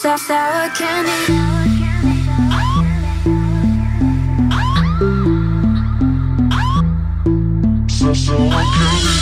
sour, sour candy. So, so I can't